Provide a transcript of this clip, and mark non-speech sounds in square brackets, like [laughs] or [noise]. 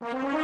you [laughs]